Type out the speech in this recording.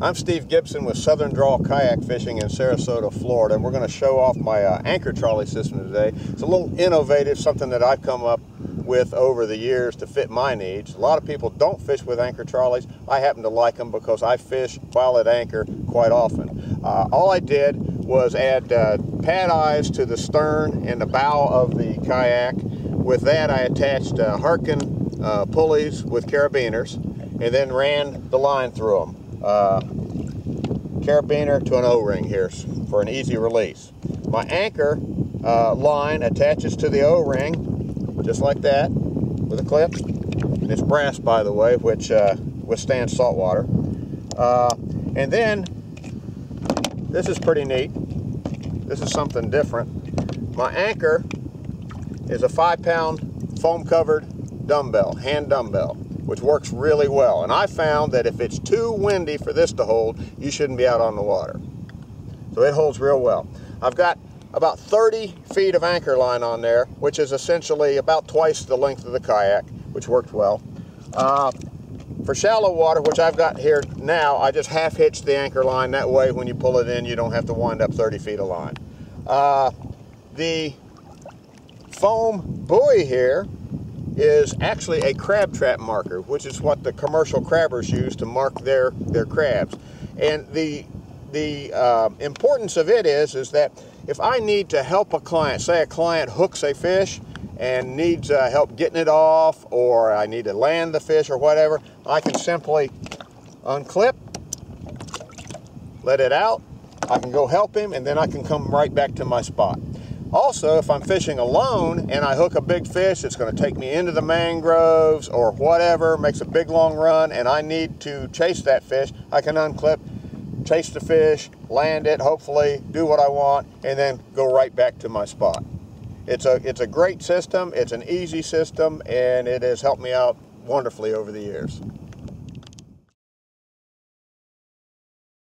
I'm Steve Gibson with Southern Drawl Kayak Fishing in Sarasota, Florida, and we're going to show off my uh, anchor trolley system today. It's a little innovative, something that I've come up with over the years to fit my needs. A lot of people don't fish with anchor trolleys. I happen to like them because I fish while at anchor quite often. Uh, all I did was add uh, pad eyes to the stern and the bow of the kayak. With that, I attached uh, Harken uh, pulleys with carabiners and then ran the line through them uh, carabiner to an O-ring here for an easy release. My anchor uh, line attaches to the O-ring just like that with a clip. And it's brass by the way, which uh, withstands salt water. Uh, and then, this is pretty neat. This is something different. My anchor is a five pound foam covered dumbbell, hand dumbbell which works really well. And I found that if it's too windy for this to hold, you shouldn't be out on the water. So it holds real well. I've got about 30 feet of anchor line on there, which is essentially about twice the length of the kayak, which worked well. Uh, for shallow water, which I've got here now, I just half hitch the anchor line. That way, when you pull it in, you don't have to wind up 30 feet of line. Uh, the foam buoy here is actually a crab trap marker, which is what the commercial crabbers use to mark their, their crabs. And the, the uh, importance of it is, is that if I need to help a client, say a client hooks a fish and needs uh, help getting it off, or I need to land the fish or whatever, I can simply unclip, let it out, I can go help him, and then I can come right back to my spot. Also, if I'm fishing alone and I hook a big fish, it's going to take me into the mangroves or whatever, makes a big long run, and I need to chase that fish, I can unclip, chase the fish, land it, hopefully do what I want, and then go right back to my spot. It's a, it's a great system, it's an easy system, and it has helped me out wonderfully over the years.